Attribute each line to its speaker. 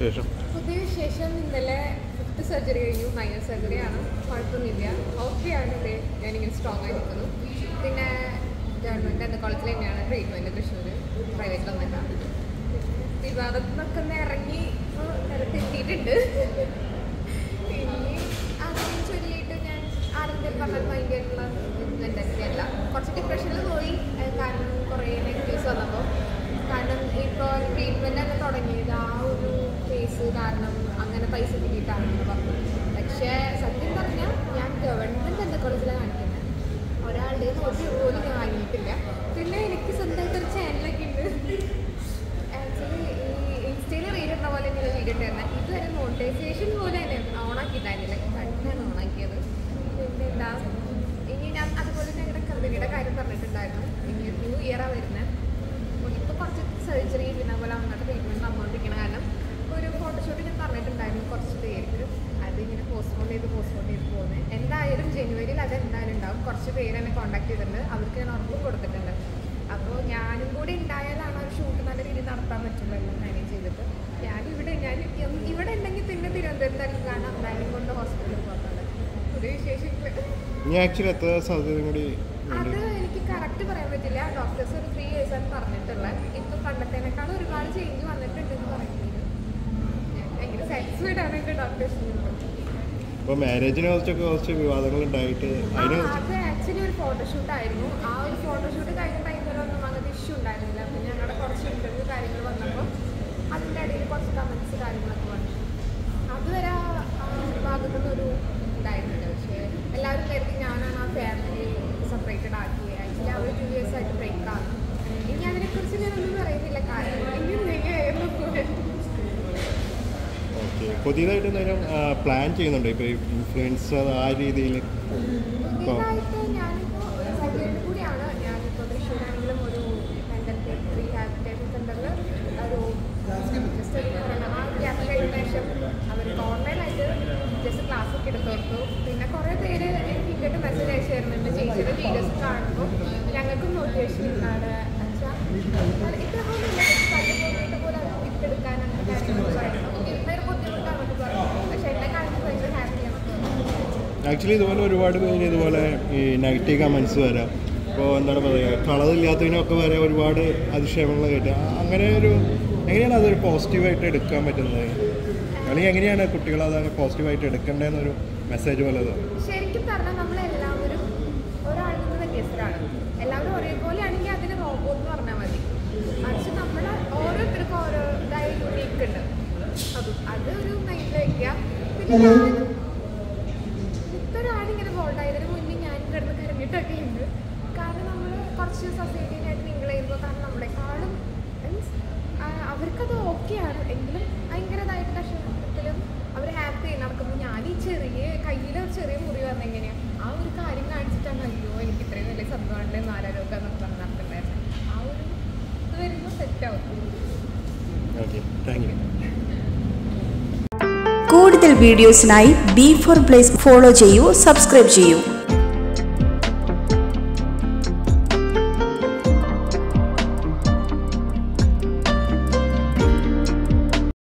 Speaker 1: ശേഷം?
Speaker 2: ഇന്നലെ fifth surgery കഴിഞ്ഞു മൈനർ സർജറി ആണ്. കുഴപ്പമൊന്നുമില്ല. ഓക്കെ ആണ് ഞാനിങ്ങനെ സ്ട്രോങ് ആയി പിന്നെ ഗവൺമെന്റ് എന്ന കോളേജിൽ തന്നെയാണ് ട്രീറ്റ്മെന്റ് തൃശ്ശൂർ പ്രൈവറ്റിൽ വന്നിട്ടാണ് വിവാദത്തിൽ നിന്നൊക്കെ ഒന്ന് ഇറങ്ങി ഇപ്പോൾ പിന്നെ അതിനെ ചൊല്ലിയിട്ട് ഞാൻ ആരെങ്കിലും പറഞ്ഞാൽ ഭയങ്കരമായിട്ടുള്ള മെന്റാലിറ്റി അല്ല കുറച്ച് ഡിപ്രഷനിൽ പോയി അത് കാരണം കുറേ നെഗറ്റീവ്സ് വന്നപ്പോൾ കാരണം ഇപ്പോൾ ട്രീറ്റ്മെന്റ് ഒക്കെ തുടങ്ങിയത് ആ ഒരു കേസ് കാരണം അങ്ങനെ പൈസ കിട്ടിയിട്ടാണെന്ന് പറഞ്ഞു. പക്ഷേ സത്യം പറഞ്ഞാൽ ഞാൻ ഗവൺമെന്റ് എന്റെ കോളേജിലാണ് കാണിക്കുന്നത് ഒരാളുടെ ഒരു പോലും ഞാൻ വാങ്ങിയിട്ടില്ല. പിന്നെ എനിക്ക് സ്വന്തമായിട്ട് ഒരു ചാനലൊക്കെ ഉണ്ട്. ആക്ച്വലി ഈ ഇൻസ്റ്റയിൽ റീലുണ്ട പോലെ തന്നെ വീഡിയോ ഉണ്ടായിരുന്നത് ഇതുവരെ മോണിറ്റൈസേഷൻ പോലെ തന്നെ ഓണാക്കിയിട്ടായിരുന്നില്ല കണ്ടാണ് ഓണാക്കിയത് പിന്നെ എന്താ ഇനി ഞാൻ അതുപോലെ തന്നെ ഞങ്ങളുടെ കമ്പനിയുടെ കാര്യം പറഞ്ഞിട്ടുണ്ടായിരുന്നു. ഇനി ന്യൂ ഇയറാണ് വരുന്നത് ഇപ്പോൾ കുറച്ച് സർജറി പിന്നെ അതുപോലെ അങ്ങോട്ട് ട്രീറ്റ്മെന്റ് നടന്നുകൊണ്ടിരിക്കണം കാരണം ഒരു ഫോട്ടോഷൂട്ട് ഞാൻ പറഞ്ഞിട്ടുണ്ടായിരുന്നു കുറച്ച് പേർക്ക് അത് ഇങ്ങനെ പോസ്റ്റ്പോൺ ചെയ്ത് പോസ്റ്റ്പോൺ ചെയ്ത് പോകുന്നത് എന്തായാലും ജനുവരിയിൽ അത് എന്തായാലും ഉണ്ടാവും. കുറച്ച് പേര് എന്നെ കോൺടാക്ട് ചെയ്തിട്ടുണ്ട്. അവർക്ക് ഞാൻ ഉറപ്പ് കൊടുത്തിട്ടുണ്ട്. അപ്പോൾ ഞാനും കൂടി ഉണ്ടായാലാണ് ഒരു ഷൂട്ട് നല്ല രീതിയിൽ നടത്താൻ പറ്റുള്ളൂ എല്ലാം മാനേജ് ചെയ്തിട്ട്. ഞാനിവിടെ ഞാൻ ഇ- ഇവിടെ ഉണ്ടെങ്കിൽ പിന്നെ തിരുവനന്തപുരത്തായിരിക്കും കാരണം എന്തായാലും കൊണ്ട് ഹോസ്പിറ്റലിൽ പോകുന്നത് ഒരു
Speaker 1: വിശേഷം
Speaker 2: അത് എനിക്ക് കറക്റ്റ് പറയാൻ പറ്റില്ല. ഡോക്ടേഴ്സ് ഒരു ത്രീ ഇയേഴ്സ് ആണ് പറഞ്ഞിട്ടുള്ളത് ഇപ്പം പണ്ടത്തേനേക്കാൾ ഒരുപാട് ചേഞ്ച് വന്നിട്ടുണ്ടെന്ന് പറയുന്നത്. ഞാൻ ഭയങ്കര സാറ്റിസ്ഫൈഡ് ആണ് എന്റെ
Speaker 1: ഇപ്പോൾ മാരേജിനെ കുറിച്ചൊക്കെ കുറച്ച് വിവാദങ്ങൾ ഉണ്ടായിട്ട് അതിന്
Speaker 2: അത് ആക്ച്വലി ഒരു ഫോട്ടോഷൂട്ട് ആയിരുന്നു. ആ ഒരു ഫോട്ടോഷൂട്ട് കഴിഞ്ഞ ടൈമിലൊന്നും അങ്ങനെ ഇഷ്യൂ ഉണ്ടായിരുന്നില്ല. പിന്നെ ഞങ്ങളുടെ കുറച്ച് ഇന്റർവ്യൂ കാര്യങ്ങൾ വന്നപ്പോൾ അതിന്റെ ഇടയിൽ കുറച്ച് കമൻസ് കാര്യങ്ങളൊക്കെ വന്നു. അതുവരെ ആ ആ ഭാഗത്തുനിന്ന് ഒരു ഉണ്ടായിരുന്നില്ല പക്ഷേ എല്ലാവരും കരുതി ഞാനാണ് ആ ഫാമിലി സെപ്പറേറ്റഡ് ആക്കിയത് ആക്ച്വലി അവർ ടു ഇയേഴ്സ് ആയിട്ട് ബ്രേക്ക് ആണ് ഇനി അതിനെക്കുറിച്ച് ഞാനൊന്നും പറയുന്നില്ല കാരണം ഇനി എന്തെങ്കിലും
Speaker 1: ഓക്കെ പുതിയതായിട്ട് എന്തെങ്കിലും പ്ലാൻ ചെയ്യുന്നുണ്ടോ. ഇപ്പോൾ ഇൻഫ്ലുവൻസർ ആ രീതിയിൽ ഇപ്പോൾ
Speaker 2: ഞങ്ങൾക്കും മോട്ടിവേഷൻ ഒരു സൈഡിൽ കൂടിയാണ് ഞാനിപ്പോൾ തൃശ്ശൂരാണെങ്കിലും ഒരു മെന്റൽ ഹെൽത്ത് റീഹാബിലിറ്റേഷൻ സെന്ററിൽ ഒരു ജസ്റ്റ് ഒരു കൊറോണ ആ ഗ്യാപ്പ് കഴിഞ്ഞ ശേഷം അവർക്ക് ഓൺലൈനായിട്ട് ജസ്റ്റ് ക്ലാസ് ഒക്കെ എടുത്തു കൊടുത്തു പിന്നെ കുറേ പേര് എനിക്ക് ഇങ്ങോട്ട് മെസ്സേജ് അയച്ചു തരുന്നുണ്ട് ചേച്ചിയുടെ വീഡിയോസ് കാണുമ്പോൾ ഞങ്ങൾക്കും മോട്ടിവേഷൻ ഉണ്ടാണ് വെച്ചാൽ ഇത്ര പോലും പോയിട്ട് പോലും അത് വിട്ടെടുക്കാൻ അങ്ങനെ കാര്യങ്ങൾ പറയുന്നു ഇന്നൊരു ബുദ്ധിമുട്ടാണെന്ന് പറഞ്ഞു പക്ഷേ എന്നെ കാണുമ്പോൾ ഭയങ്കര ഹാപ്പിയാണ്
Speaker 1: ആക്ച്വലി ഇതുപോലെ ഒരുപാട് പേര് ഇതുപോലെ ഈ നെഗറ്റീവ് കമൻസ് വരാം ഇപ്പോൾ എന്താണ് പറയുക കളറില്ലാത്തതിനൊക്കെ വരെ ഒരുപാട് അതിക്ഷേപങ്ങൾ കേട്ട്. അങ്ങനെ ഒരു എങ്ങനെയാണ് അതൊരു പോസിറ്റീവായിട്ട് എടുക്കാൻ പറ്റുന്നത്? അല്ലെങ്കിൽ എങ്ങനെയാണ് കുട്ടികൾ അത് പോസിറ്റീവായിട്ട് എടുക്കേണ്ടതെന്നൊരു മെസ്സേജ് പോലെ
Speaker 2: ശരിക്കും പറഞ്ഞാൽ വ്യത്യസ്തരാണ്. എല്ലാവരും ഓരോരുത്തർക്കും ഓരോ ഇതായ ഉണ്ട്. അത് അതൊരു മൈൻഡിൽ വയ്ക്കുക പിന്നെ കരഞ്ഞിട്ടൊക്കെ ഉണ്ട് കാരണം നമ്മൾ കുറച്ച് സൊസൈറ്റിയിലായിട്ട് മിങ്കിൾ ചെയ്യുമ്പോൾ കാരണം നമ്മളെക്കാളും മീൻസ് അവർക്കത് ഓക്കെയാണ് എങ്കിലും ഭയങ്കരതായിട്ട് കഷ്ടത്തിലും അവർ ഹാപ്പി നടക്കുമ്പോൾ ഞാൻ ഈ ചെറിയ കയ്യിൽ ഒരു ചെറിയ മുറി വന്നെങ്ങനെയാണ് ആ ഒരു കാര്യം കാണിച്ചിട്ടാണ് അയ്യോ എനിക്ക് ഇത്രയും വലിയ സ്വന്തമാണല്ലേ നാലാരോഗ്യം എന്നൊക്കെ പറഞ്ഞ് നടക്കുന്നുണ്ടായിരുന്നു ആ ഒരു ഇത് വരുമ്പോൾ സെറ്റാവും
Speaker 3: കൂടുതൽ വീഡിയോസിനായി ബി ഫോർ പ്ലേസ് ഫോളോ ചെയ്യൂ സബ്സ്ക്രൈബ് ചെയ്യൂ.